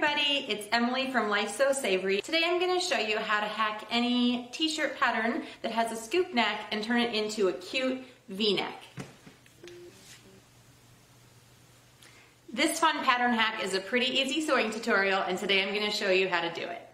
everybody, it's Emily from Life Sew Savory. Today I'm going to show you how to hack any t-shirt pattern that has a scoop neck and turn it into a cute v-neck. This fun pattern hack is a pretty easy sewing tutorial and today I'm going to show you how to do it.